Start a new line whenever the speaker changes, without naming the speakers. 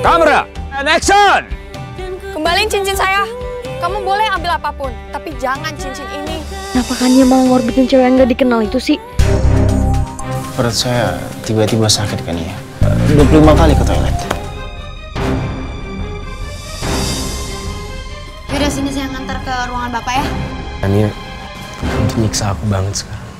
Kamera, and action!
Kembaliin cincin saya. Kamu boleh ambil apa pun, tapi jangan cincin ini.
Kenapa kan dia malah ngorbitin cewek yang gak dikenal itu sih?
Perut saya tiba-tiba sakit kan ya. 25 kali ke toilet.
Yaudah sini saya ngantar ke ruangan bapak ya.
Ini itu nyiksa aku banget sekarang.